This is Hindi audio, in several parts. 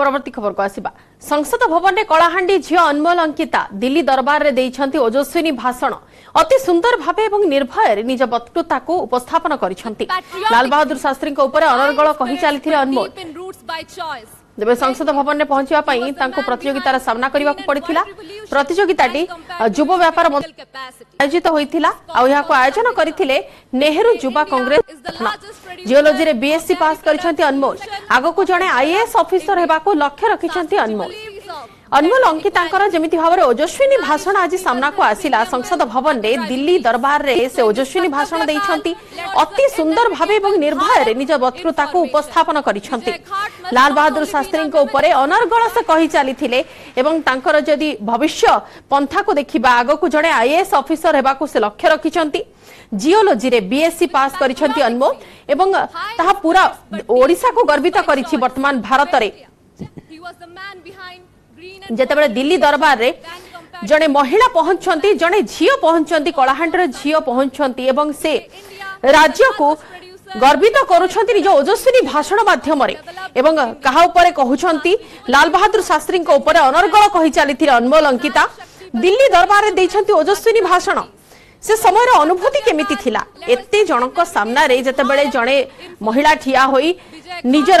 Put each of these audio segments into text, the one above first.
পরবর্তী খবরক আসবা সংসদ ভবনে কলাহান্ডি ঝিও অনমোল অঙ্কিতা দিল্লি দরবারে দিয়েছেন ওজস্বিনী ভাষণ অতি সুন্দর ভাবে এবং নির্ভয়ে নিজ বক্তৃতাকে উপস্থাপন করেছেন লাল বাহাদুর শাস্ত্রী উপরে অনর্গল কহি চাল অনমোল ତେବେ ସଂସଦ ଭବନରେ ପହଞ୍ଚିବା ପାଇଁ ତାଙ୍କୁ ପ୍ରତିଯୋଗିତାର ସାମ୍ନା କରିବାକୁ ପଡ଼ିଥିଲା ପ୍ରତିଯୋଗିତାଟି ଯୁବ ବ୍ୟାପାର ଆୟୋଜିତ ହୋଇଥିଲା ଆଉ ଏହାକୁ ଆୟୋଜନ କରିଥିଲେ ନେହେରୁ ଯୁବା କଂଗ୍ରେସ ଜିଓଲୋଜିରେ ବିଏସ୍ସି ପାସ୍ କରିଛନ୍ତି ଅନମୋଲ आगो को आईएएस आईएस हेबाको को लक्ष्य रखी चंती अनमोल ଅନମୋଲ ଅଙ୍କିତାଙ୍କର ଯେମିତି ଭାବରେ ଓଜସ୍ୱିନୀ ଭାଷଣ ଆଜି ସାମ୍ନାକୁ ଆସିଲା ସଂସଦ ଭବନରେ ଦିଲ୍ଲୀ ଦରବାରରେ ସେ ଓଜସ୍ୱିନୀ ଭାଷଣ ଦେଇଛନ୍ତି ଅତି ସୁନ୍ଦର ଭାବେ ଏବଂ ନିର୍ଭୟରେ ନିଜ ବକ୍ତୃତାକୁ ଉପସ୍ଥାପନ କରିଛନ୍ତି ଲାଲ ବାହାଦୁର ଶାସ୍ତ୍ରୀଙ୍କ ଉପରେ ଅନର୍ଗଳ ସେ କହି ଚାଲିଥିଲେ ଏବଂ ତାଙ୍କର ଯଦି ଭବିଷ୍ୟ ପନ୍ଥାକୁ ଦେଖିବା ଆଗକୁ ଜଣେ ଆଇଏଏସ୍ ଅଫିସର ହେବାକୁ ସେ ଲକ୍ଷ୍ୟ ରଖିଛନ୍ତି ଜିଓଲୋଜିରେ ବିଏସ୍ସି ପାସ୍ କରିଛନ୍ତି ଅନମୋଲ ଏବଂ ତାହା ପୁରା ଓଡ଼ିଶାକୁ ଗର୍ବିତ କରିଛି ବର୍ତ୍ତମାନ ଭାରତରେ He was the man behind যেতবে Delhi দরবারে জনে মহিলা পৌঁছতে জনে ঝিও পৌঁছতে কলাহাণ্ডর ঝিও পৌঁছতে এবং সে রাজ্যকু গর্বিত করুছেন নিজ ওজস্বিনী ভাষণ মাধ্যমে এবং কাহা উপরে কুমার লাল বাহাদুর শাস্ত্রী উপরে অনর্গল চালি অনমোল অঙ্কিতা দিল্লী দরবারে দিয়েছেন ওজস্বিনী ভাষণ সে সময়ের অনুভূতি কেমিতি লা এতে জনক সামনারে যেতবে জনে মহিলা ঠিয়া হয়ে নিজের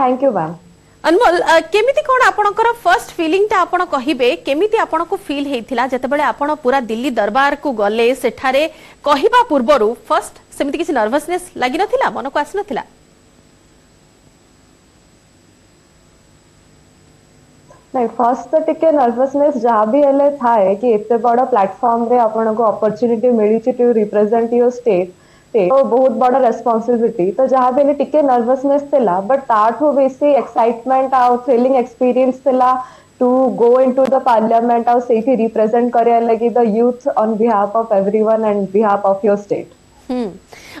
थैंक यू मैम अनमोल केमिति कोन आपनकर फर्स्ट फीलिंग ता आपन कहिबे केमिति आपन को फील हेथिला जते बेले आपन पूरा दिल्ली दरबार को गले सेठारे कहिबा पूर्वरु फर्स्ट सेमिति किसी नर्वसनेस लागि नथिला मन को आसि नथिला नै फर्स्ट ନାଇଁ टिके नर्वसनेस ଟିକେ भी ଯାହା थाए कि एते କି प्लेटफार्म रे आपन को अपॉर्चुनिटी ମିଳିଛି टू रिप्रेजेंट योर स्टेट थे तो बहुत बड़ा रेस्पॉन्सिबिलिटी तो जहाँ पे टिके हम्म। अच्छा, नर्वसनेस थिला बट ताठू बेसी एक्साइटमेंट आ थ्रिलिंग एक्सपीरियंस थिला to go into the parliament आ सेठी रिप्रेजेंट करिया लगी the youth on behalf of everyone and behalf of your state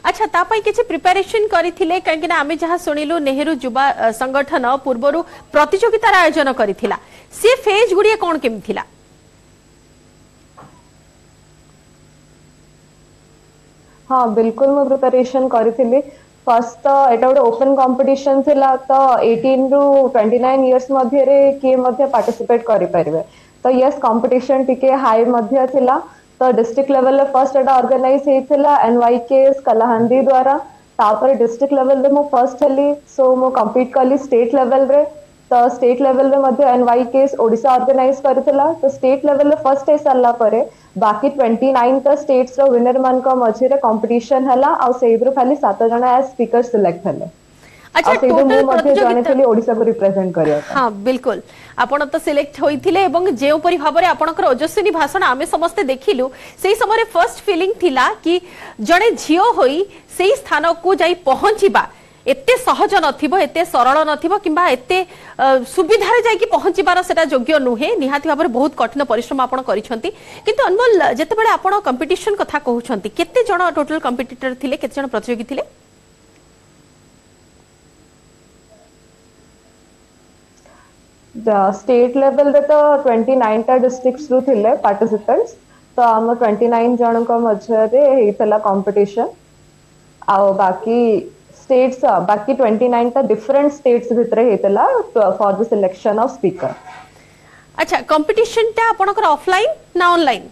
আচ্ছা তা পাই কিছু প্রিপারেশন করিছিলে কারণ না আমি যাহা শুনিলু নেহেরু যুবা সংগঠন পূর্বরু প্রতিযোগিতার আয়োজন করিছিলা সে ফেজ গুড়িয়ে কোন কেমথিলা ହଁ ବିଲକୁଲ ମୁଁ ପ୍ରିପାରେସନ୍ କରିଥିଲି ଫାର୍ଷ୍ଟ ତ ଏଇଟା ଗୋଟେ ଓପେନ୍ କମ୍ପିଟିସନ୍ ଥିଲା ତ ଏଇଟିନ୍ ରୁ ଟ୍ୱେଣ୍ଟି ନାଇନ୍ ଇୟର୍ସ ମଧ୍ୟରେ କିଏ ମଧ୍ୟ ପାର୍ଟିସିପେଟ୍ କରିପାରିବେ ତ ୟେସ୍ କମ୍ପିଟିସନ୍ ଟିକେ ହାଇ ମଧ୍ୟ ଥିଲା ତ ଡିଷ୍ଟ୍ରିକ୍ଟ ଲେଭେଲରେ ଫାର୍ଷ୍ଟ ଏଇଟା ଅର୍ଗାନାଇଜ୍ ହେଇଥିଲା ଏନ୍ୱାଇକେଏସ୍ କଲାହାଣ୍ଡି ଦ୍ୱାରା ତାପରେ ଡିଷ୍ଟ୍ରିକ୍ଟ ଲେଭେଲରେ ମୁଁ ଫାର୍ଷ୍ଟ ହେଲି ସୋ ମୁଁ କମ୍ପିଟ୍ କଲି ଷ୍ଟେଟ୍ ଲେଭେଲରେ तो state level NYKS Odisha organise करथला state level first आइ सल्ला बाकी 29 का स्टेट्स रो विनर मन मझे रे कंपटीशन खाली सात जणा एज स्पीकर सिलेक्ट हले अच्छा टोटल हाँ, तो এতে সহজ নথিব এতে সরল নথিব কিংবা এতে সুবিধারে যাইকি পৌঁছিবার সেটা যোগ্য নুহে নিহাতি ভাবে বহুত কঠিন পরিশ্রম আপনার করেছেন কিন্তু অনমোল যেতবে আপনার কম্পিটিশন কথা কুমার কেতে জন টোটাল কম্পিটিটর লে কেতে জন প্রতিযোগী লে ଷ୍ଟେଟ୍ ଲେଭେଲରେ ତ ଟ୍ୱେଣ୍ଟି ନାଇନଟା ଡିଷ୍ଟ୍ରିକ୍ଟରୁ ଥିଲେ ପାର୍ଟିସିପେଣ୍ଟସ ତ ଆମ ଟ୍ୱେଣ୍ଟି ନାଇନ ଜଣଙ୍କ ମଧ୍ୟରେ ହେଇଥିଲା କମ୍ପିଟିସନ ଆଉ ବାକି ಸ್ಟೇಟ್ಸ್ ಬಾಕಿ ಟ್ವೆಂಟಿ ನೈನ್ ಡಿಫರೆಂಟ್ ಸ್ಟೇಟ್ಸ್ ಭಿತರೆ ହେଇଥିଲା for the selection of speaker ଆଚ୍ଛା କମ୍ପିଟିସନଟା ଆପଣଙ୍କର ଅଫଲାଇନ୍ ନା ଅନଲାଇନ୍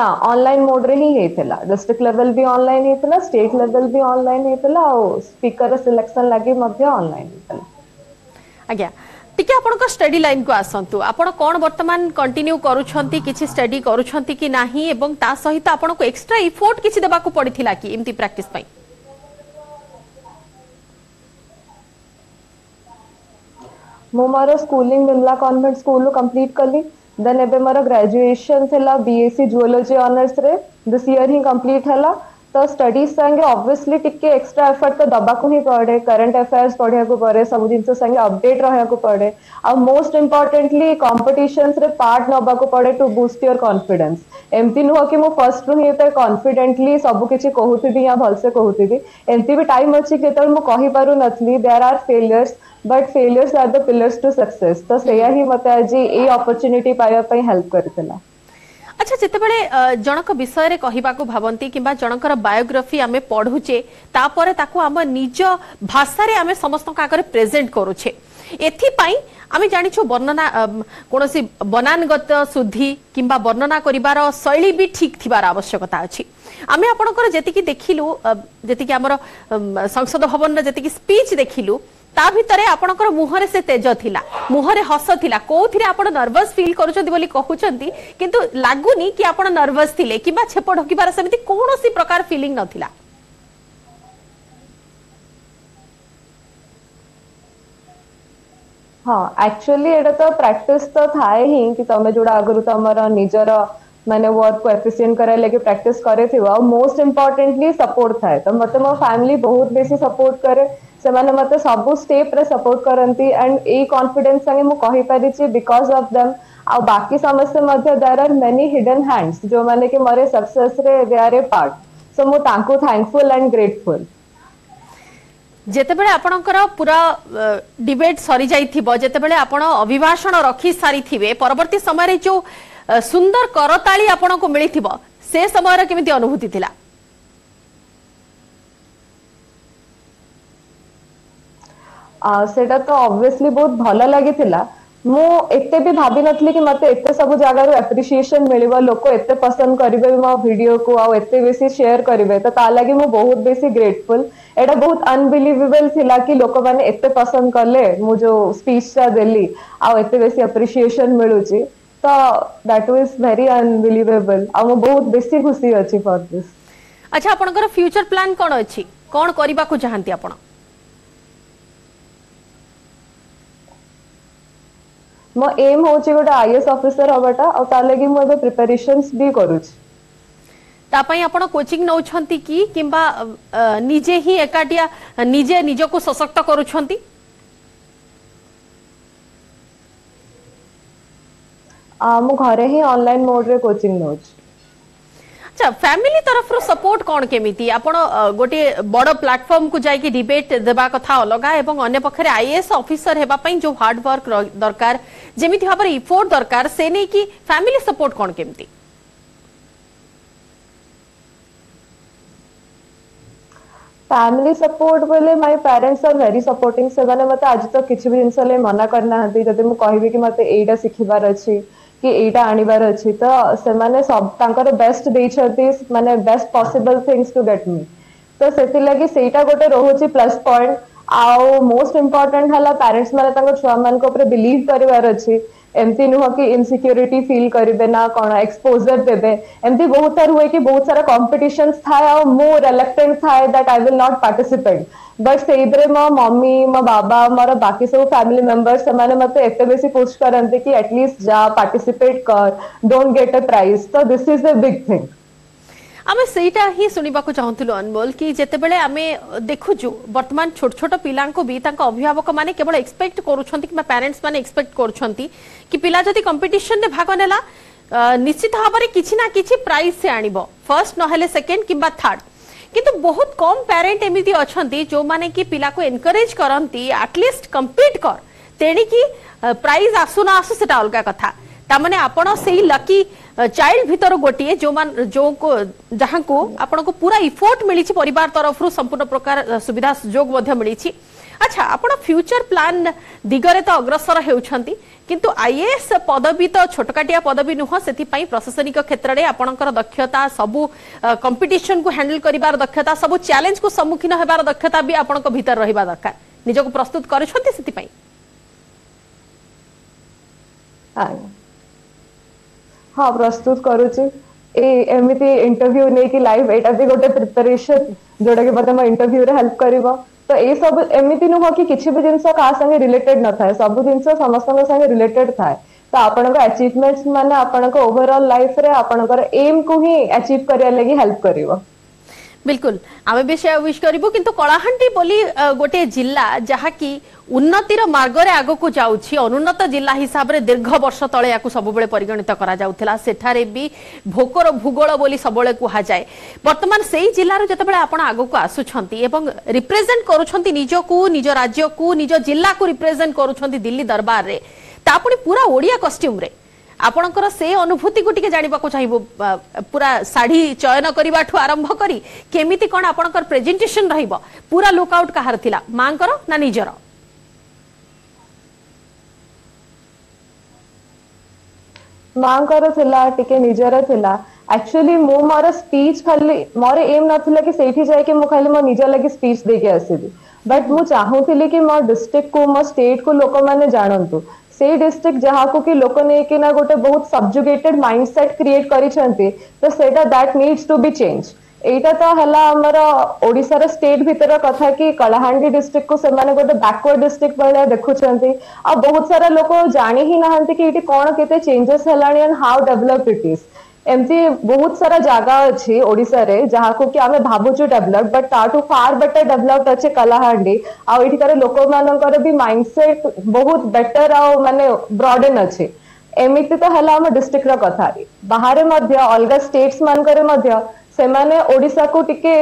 ନା ଅନଲାଇନ୍ ମୋଡରେ ହିଁ ହେଇଥିଲା ଡିଷ୍ଟ୍ରିକ୍ଟ ଲେଭେଲ ବି ଅନଲାଇନ୍ ହେଇଥିଲା ଷ୍ଟେଟ୍ ଲେଭେଲ ବି ଅନଲାଇନ୍ ହେଇଥିଲା ଆଉ ସ୍ପିକର ସିଲେକ୍ସନ ଲାଗି ମଧ୍ୟ ଅନଲାଇନ୍ ହେଇଥିଲା ଆଜ୍ଞା টিকে আপনার স্টাডি লাইন কু আসন্তু আপনার কোন বর্তমান কন্টিনিউ করুছন্তি কিছি স্টাডি করুছন্তি কি নাহি এবং তা সহিত আপনাকে এক্সট্রা ইফোর্ট কিছি দেবাকু পড়িছিলা কি ইমতি প্র্যাকটিস পাই ମୁଁ ମୋର ସ୍କୁଲିଂ ବିର୍ଲା କନଭେଣ୍ଟ ସ୍କୁଲରୁ କମ୍ପ୍ଲିଟ୍ କଲି ଦେନ୍ ଏବେ ମୋର ଗ୍ରାଜୁଏସନ୍ ହେଲା ବି ଏସ୍ ସି ଜୁଓଲୋଜି ଅନର୍ସରେ ଦିସ୍ ଇୟର୍ ହିଁ କମ୍ପ୍ଲିଟ୍ ହେଲା स्टडीज संगे ऑब्वियसली टिके एक्स्ट्रा एफर्ट तो दबाको ही पड़े करंट अफेयर्स पढ़ाक पड़े सब जिन संगे अपडेट रहा पड़े आ मोस्ट इंपोर्टेंटली कंपटीशंस रे पार्ट नबाक पड़े टू बूस्ट योर कॉन्फिडेंस एमती नुह कि मुझ फर्स्ट रू ही कन्फिडेंटली सबकि कहूबी या भलसे कहूबी एमती भी टाइम अच्छी जो मुझीपार नी there are failures but failures are the pillars to success तो से ही मत आज ये अपर्चुनिटी पाइबा हेल्प करता আচ্ছা যেতবে জনক বিষয়ে কহবাকে ভাবতে কিংবা জনকর বায়োগ্রাফি আমি পড়ুছে তাপরে তাকে আমার নিজ ভাষার আমি সমস্ত আগে প্রেজেন্ট করুছে এথিপাই আমি জানিছু বর্ণনা কোণী বনানগত শুদ্ধি কিংবা বর্ণনা করিবার শৈলী বি ঠিক থিবার আবশ্যকতা আছে আমি আপনার যেত দেখিলু যেত আমার সংসদ ভবন যেত স্পিচ দেখিলু ता भितरे आपणकर से तेज थिला मुहरे हस थिला कोथिरे आपण नर्वस फील करचोदि बोली कि आपण नर्वस थिले किबा छेपो ढकिबार समिति प्रकार फीलिंग नथिला हाँ एक्चुअली एटा तो प्रैक्टिस तो थाए ही कि तमे जोडा अगरु तमरो निजरो मैंने वर्क को एफिशिएंट करे लेके प्रैक्टिस करे मोस्ट इम्पोर्टेंटली सपोर्ट था तो मतलब मेरा फैमिली बहुत बेसी सपोर्ट करे से मत सब स्टेप सपोर्ट करती एंड ये कन्फिडेन्स संगे मुझे बिकज अफ दम आउ बाकी समस्ते there are many hidden hands जो मैंने कि more success they are a part so मुझे थैंकफुल एंड ग्रेटफुल जेतेबेले आपणकर पूरा डिबेट सरी जाईथिबो जेतेबेले आपण अभिभाषण रखी सारी थिबे परवर्ती समय रे जो सुंदर करताली आपण को मिलीथिबो से समय रे किमिति अनुभूति थिला সেটা তো অবভিয়াসলি বহুত ভাল লাগিଥିଲା ମୁଁ ଏତେ ବି ଭାବିନଥିଲି କି ମତେ ଏତେ ସବୁ ଜାଗାରୁ ଆପ୍ରିସିଏସନ ମିଳିବ ଲୋକ ଏତେ ପସନ୍ଦ କରିବେ ମୋ ଭିଡିଓକୁ ଆଉ ଏତେ ବେଶୀ ସେୟାର କରିବେ ତ ତା ଲାଗି ମୁଁ ବହୁତ ବେଶୀ ଗ୍ରେଟଫୁଲ ଏଇଟା ବହୁତ ଅନବିଲିଭେବଲ ଥିଲା କି ଲୋକମାନେ ଏତେ ପସନ୍ଦ କଲେ ମୁଁ ଯୋଉ ସ୍ପିଚଟା ଦେଲି ଆଉ ଏତେ ବେଶୀ ଆପ୍ରିସିଏସନ ମିଳୁଛି ତ ଦ୍ୟାଟ୍ ୱାଜ୍ ଭେରି ଅନବିଲିଭେବଲ ଆଉ ମୁଁ ବହୁତ ବେଶୀ ଖୁସି ଅଛି ଫର୍ ଦିସ୍ ଆଚ୍ଛା ଆପଣଙ୍କର ଫ୍ୟୁଚର ପ୍ଲାନ୍ କ'ଣ ଅଛି କ'ଣ କରିବାକୁ ଚାହାନ୍ତି ଆପଣ ମୋ ଏମ୍ ହେଉଛି ଗୋଟେ ଆଇଏଏସ୍ ଅଫିସର ହବାଟା ଆଉ ତା ଲାଗି ମୁଁ ଏବେ ପ୍ରିପାରେସନ୍ସ ବି କରୁଛି ତା ପାଇଁ ଆପଣ କୋଚିଂ ନେଉଛନ୍ତି କି କିମ୍ବା ନିଜେ ହିଁ ଏକାଟିଆ ନିଜେ ନିଜକୁ ସଶକ୍ତ କରୁଛନ୍ତି ମୁଁ ଘରେ ହିଁ ଅନଲାଇନ୍ ମୋଡ୍ରେ କୋଚିଂ ନେଉଛି अच्छा फैमिली तरफ रो सपोर्ट कौन केमी गोटे बड़ प्लाटफर्म को जाके डिबेट देवा कथा अलग पक्ष आईएस अफिसर है जो हार्ड वर्क दरकार जमी भाव इफोर्ट दरकार से नहीं कि फैमिली सपोर्ट कौन केमी फैमिली सपोर्ट बोले my parents are very supporting से मतलब आज तो किसी भी जिन मना करना जब मुझे कहि कि मतलब यही शिखबार अच्छी କି ଏଇଟା ଆଣିବାର ଅଛି ତ ସେମାନେ ତାଙ୍କର ବେଷ୍ଟ ଦେଇଛନ୍ତି ମାନେ best possible things to get me ତ ସେଥିଲାଗି ସେଇଟା ଗୋଟେ ରହୁଛି ପ୍ଲସ୍ ପଏଣ୍ଟ ଆଉ ମୋଷ୍ଟ ଇମ୍ପୋର୍ଟାଣ୍ଟ ହେଲା ପ୍ୟାରେଣ୍ଟସ୍ ମାନେ ତାଙ୍କ ଛୁଆମାନଙ୍କ ଉପରେ ବିଲିଭ କରିବାର ଅଛି ଏମିତି ନୁହଁ କି ଇନସିକ୍ୟୁରିଟି ଫିଲ୍ କରିବେ ନା କ'ଣ ଏକ୍ସପୋଜର ଦେବେ ଏମିତି ବହୁତ ସାରା ହୁଏ କି ବହୁତ ସାରା କମ୍ପିଟିସନ ଥାଏ ଆଉ ମୁଁ ରେଲେକ୍ଟେଣ୍ଟ ଥାଏ that I will not participate but ସେଇଥିରେ ମୋ ମମି ମୋ ବାବା ମୋର ବାକି ସବୁ ଫ୍ୟାମିଲି ମେମ୍ବର ସେମାନେ ମତେ ଏତେ ବେଶୀ ପୁଷ୍ଟ କରନ୍ତି କି ଆଟଲିଷ୍ଟ ଯା ପାର୍ଟିସିପେଟ୍ କର ଡୋଣ୍ଟ ଗେଟ୍ ଏ ପ୍ରାଇଜ୍ ତ this is a big thing ଆମେ ସେଇଟା ହିଁ ଶୁଣିବାକୁ ଚାହୁଁଥିଲୁ ଅନମୋଲ କି ଯେତେବେଳେ ଆମେ ଦେଖୁଛୁ ବର୍ତ୍ତମାନ ଛୋଟ ଛୋଟ ପିଲାଙ୍କୁ ବି ତାଙ୍କ ଅଭିଭାବକମାନେ କେବଳ ଏକ୍ସପେକ୍ଟ କରୁଛନ୍ତି କିମ୍ବା ପ୍ୟାରେଣ୍ଟସ୍ ମାନେ ଏକ୍ସପେକ୍ଟ କରୁଛନ୍ତି କି ପିଲା ଯଦି କମ୍ପିଟିସନରେ ଭାଗ ନେଲା ନିଶ୍ଚିତ ଭାବରେ କିଛି ନା କିଛି ପ୍ରାଇଜ୍ ସେ ଆଣିବ ଫର୍ଷ୍ଟ ନହେଲେ ସେକେଣ୍ଡ କିମ୍ବା ଥାର୍ଡ଼ কিন্তু বহুত কম প্যারেন্ট এমিতি অনেক যে কি পিলাকে এনকরেজ করতে আটলিস্ট কম্পিট কর তেণিকি প্রাইজ আসু না আসু সেটা অলগা কথা तमने आपण लकी चाइल्ड भितर गोटिए जो मान जो को जहां को आपण को पूरा इफोर्ट मिली छि परिवार तरफ रु संपूर्ण प्रकार सुविधा सुजोग मध्ये मिली छि अच्छा आपण फ्यूचर प्लान दिगरे तो अग्रसर हेउछंती किंतु आईएएस पदवी तो छोटकाटिया पदवी नुह से प्रशासनिक क्षेत्र में आपंकर दक्षता सब कंपिटिशन को हैंडल कर दक्षता सब चैलेंज को सम्मुखीन होवार दक्षता भी आपण भितर रही दरकार निजक प्रस्तुत कर આ પ્રસ્તુત કરું છું એ એમિતિ ઇન્ટરવ્યુ નેકી લાઇવ એટા બી ગોટે પ્રિપેરેશન જોડે કે પતમે ઇન્ટરવ્યુરે હેલ્પ કરીબો તો એ સબ એમિતિ નો હો કે કીચી ભી જિન્સ કા સંગે રિલેટેડ ન થાય સબુ જિન્સ સમાજ સંગે રિલેટેડ થાય તો આપણકો અચીવમેન્ટસ માને આપણકો ઓવરઓલ લાઇફ રે આપણકો એમ કુહી અચીવ કરી લેગી હેલ્પ કરીબો ବିଲକୁଲ ଆମେ ବି ସେୟା ୱିଶ୍ କରିବୁ କିନ୍ତୁ କଳାହାଣ୍ଡି ବୋଲି ଗୋଟିଏ ଜିଲ୍ଲା ଯାହାକି ଉନ୍ନତିର ମାର୍ଗରେ ଆଗକୁ ଯାଉଛି ଅନୁନ୍ନତ ଜିଲ୍ଲା ହିସାବରେ ଦୀର୍ଘ ବର୍ଷ ତଳେ ୟାକୁ ସବୁବେଳେ ପରିଗଣିତ କରାଯାଉଥିଲା ସେଠାରେ ବି ଭୋକର ଭୂଗୋଳ ବୋଲି ସବୁବେଳେ କୁହାଯାଏ ବର୍ତ୍ତମାନ ସେଇ ଜିଲ୍ଲାରୁ ଯେତେବେଳେ ଆପଣ ଆଗକୁ ଆସୁଛନ୍ତି ଏବଂ ରିପ୍ରେଜେଣ୍ଟ କରୁଛନ୍ତି ନିଜକୁ ନିଜ ରାଜ୍ୟକୁ ନିଜ ଜିଲ୍ଲାକୁ ରିପ୍ରେଜେଣ୍ଟ କରୁଛନ୍ତି ଦିଲ୍ଲୀ ଦରବାରରେ ତା ପୁଣି ପୁରା ଓଡ଼ିଆ କଷ୍ଟ୍ୟୁମ୍ରେ ଆପଣଙ୍କର ସେ ଅନୁଭୂତିକୁ ଟିକେ ଜାଣିବାକୁ ଚାହିଁବୁ ପୁରା ଶାଢ଼ୀ ଚୟନ କରିବାଠୁ ଆରମ୍ଭ କରି କେମିତି କ'ଣ ଆପଣଙ୍କର ପ୍ରେଜେଣ୍ଟେସନ ରହିବ ପୁରା ଲୁକ୍ଆଉଟ୍ କାହାର ଥିଲା ମାଙ୍କର ନା ନିଜର ମାଙ୍କର ଥିଲା ଟିକେ ନିଜର ଥିଲା ଆକ୍ଚୁଆଲି ମୁଁ ମୋର ସ୍ପିଚ୍ ଖାଲି ମୋର ଏମ୍ ନଥିଲା କି ସେଇଠି ଯାଇକି ମୁଁ ଖାଲି ମୋ ନିଜ ଲାଗି ସ୍ପିଚ୍ ଦେଇକି ଆସିବି ବଟ୍ ମୁଁ ଚାହୁଁଥିଲି କି ମୋ ଡିଷ୍ଟ୍ରିକ୍ଟକୁ ମୋ ଷ୍ଟେଟ୍କୁ ଲୋକମାନେ ଜାଣନ୍ତୁ ସେଇ ଡିଷ୍ଟ୍ରିକ୍ଟ ଯାହାକୁ କି ଲୋକ ନେଇକି ନା ଗୋଟେ ବହୁତ ସବଜୁଗେଟେଡ୍ ମାଇଣ୍ଡ ସେଟ୍ କ୍ରିଏଟ୍ କରିଛନ୍ତି ତ ସେଇଟା that needs to be change ଏଇଟା ତ ହେଲା ଆମର ଓଡ଼ିଶାର ଷ୍ଟେଟ୍ ଭିତର କଥା କି କଳାହାଣ୍ଡି ଡିଷ୍ଟ୍ରିକ୍ଟକୁ ସେମାନେ ଗୋଟେ ବ୍ୟାକୱାର୍ଡ ଡିଷ୍ଟ୍ରିକ୍ଟ ଭଳିଆ ଦେଖୁଛନ୍ତି ଆଉ ବହୁତ ସାରା ଲୋକ ଜାଣି ହିଁ ନାହାନ୍ତି କି ଏଇଠି କ'ଣ କେତେ ଚେଞ୍ଜେସ୍ ହେଲାଣି and how develop it is ଏମିତି ବହୁତ ସାରା ଜାଗା ଅଛି ଓଡିଶାରେ ଯାହାକୁ କି ଆମେ ଭାବୁଛୁ ଡେଭଲପ ବଟ୍ ତାଠୁ ଫାର ବେଟର ଡେଭଲପଡ ଅଛି କଲାହାଣ୍ଡି ଆଉ ଏଠିକାର ଲୋକମାନଙ୍କର ବି ମାଇଣ୍ଡସେଟ ବହୁତ ବେଟର ଆଉ ମାନେ ବ୍ରଡେନ୍ ଅଛି ଏମିତି ତ ହେଲା ଆମ ଡିଷ୍ଟ୍ରିକ୍ଟର କଥା ବାହାରେ ମଧ୍ୟ ଅଲଗା ଷ୍ଟେଟ୍ସ ମାନଙ୍କରେ ମଧ୍ୟ ସେମାନେ ଓଡ଼ିଶାକୁ ଟିକେ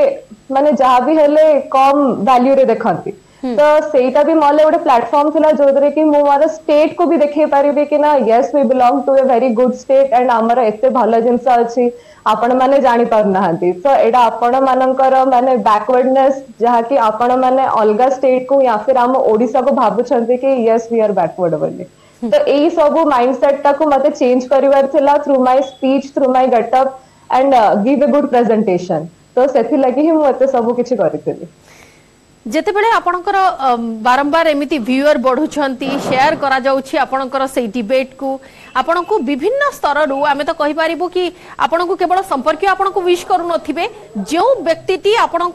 ମାନେ ଯାହା ବି ହେଲେ କମ ଭ୍ୟାଲ୍ୟୁରେ ଦେଖନ୍ତି ତ ସେଇଟା ବି ମଲେ ଗୋଟେ ପ୍ଲାଟଫର୍ମ ଥିଲା ଯୋଉଥିରେ କି ମୁଁ ମୋର ଷ୍ଟେଟ କୁ ବି ଦେଖେଇ ପାରିବି କି ନା yes we belong to a very good state and ଆମର ଏତେ ଭଲ ଜିନିଷ ଅଛି ଆପଣମାନେ ଜାଣିପାରୁନାହାନ୍ତି ତ ଏଇଟା ଆପଣମାନଙ୍କର ମାନେ ବ୍ୟାକୱାର୍ଡନେସ୍ ଯାହାକି ଆପଣମାନେ ଅଲଗା ଷ୍ଟେଟକୁ ୟା ଫିର ଆମ ଓଡ଼ିଶାକୁ ଭାବୁଛନ୍ତି କି ୟେସ୍ ୱି ଆର୍ ବ୍ୟାକୱାର୍ଡ ବୋଲି ତ ଏଇ ସବୁ ମାଇଣ୍ଡ ସେଟ୍ ଟାକୁ ମତେ ଚେଞ୍ଜ କରିବାର ଥିଲା through my speech through my getup and give a good presentation ତ ସେଥିଲାଗି ହିଁ ମୁଁ ଏତେ ସବୁ କିଛି କରିଥିଲି যেতবে আপনার বারম্বার এমিতি ভিউর বড়ুচার সেয়ার করা যাচ্ছে আপনার সেই ডিবেট কু আপনার বিভিন্ন স্তরর আমি তো কইপারু কি আপনার কেবল সম্পর্কীয় আপনার উইশ করুনথিবে যে ব্যক্তিটি আপনার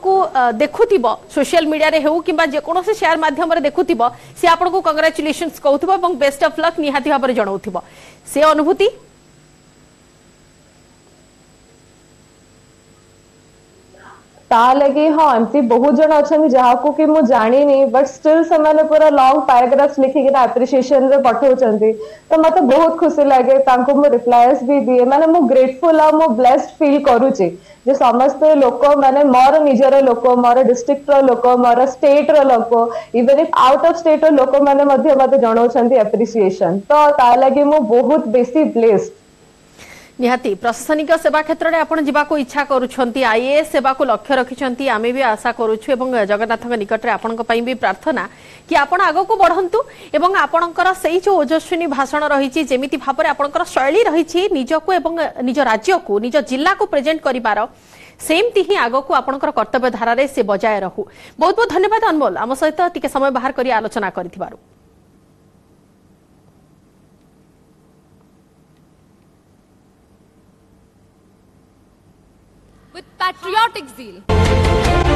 দেখুব সোশিয়াল মিডিয়ায় হেউ কিংবা যেকোন সেয়ার মাধ্যমে দেখুব সে আপনার কংগ্রাচুলেসন্স কৌথ এবং বেস্ট অফ লক নিহতি ভাবে জনাওথ সে অনুভূতি ତାଲାଗି ହଁ ଏମିତି ବହୁତ ଜଣ ଅଛନ୍ତି ଯାହାକୁ କି ମୁଁ ଜାଣିନି ବଟ୍ ଷ୍ଟିଲ୍ ସେମାନେ ପୁରା ଲଙ୍ଗ ପାରାଗ୍ରାଫ ଲେଖିକିନା ଆପ୍ରିସିଏସନରେ ପଠଉଛନ୍ତି ତ ମତେ ବହୁତ ଖୁସି ଲାଗେ ତାଙ୍କୁ ମୁଁ ରିପ୍ଲାଏସ ବି ଦିଏ ମାନେ ମୁଁ ଗ୍ରେଟଫୁଲ ଆଉ ମୁଁ ବ୍ଲେସ୍ଡ ଫିଲ୍ କରୁଛି ଯେ ସମସ୍ତେ ଲୋକ ମାନେ ମୋର ନିଜର ଲୋକ ମୋର ଡିଷ୍ଟ୍ରିକ୍ଟର ଲୋକ ମୋର ଷ୍ଟେଟର ଲୋକ ଇଭେନ୍ ଇଫ୍ ଆଉଟ୍ ଅଫ୍ ଷ୍ଟେଟର ଲୋକମାନେ ମଧ୍ୟ ମତେ ଜଣାଉଛନ୍ତି ଆପ୍ରିସିଏସନ ତ ତା ଲାଗି ମୁଁ ବହୁତ ବେଶୀ ବ୍ଲେସ୍ଡ নিহতি প্রশাসনিক সেবা ক্ষেত্রে আপনার যাওয়া ইচ্ছা করছেন আইএএস সেবা লক্ষ্য রাখছেন আমি বি আশা করছু এবং জগন্নাথ নিকটে আপনার প্রার্থনা কি আপনার আগক বড়ন্তু এবং আপনার সেই যে ওজস্বিনী ভাষণ রয়েছে যেমি ভাবে আপনার শৈলী রয়েছে নিজক এবং নিজ রাজ্যক নিজ জেলা প্রেজেট করবার সেমতি হি আগকু আপনার কর্তব্য ধারায় সে বজায় রহু বহু বহু ধন্যবাদ অনমোল আমার সহ টিকে সময় বাহার করে আলোচনা করে patriotic zeal.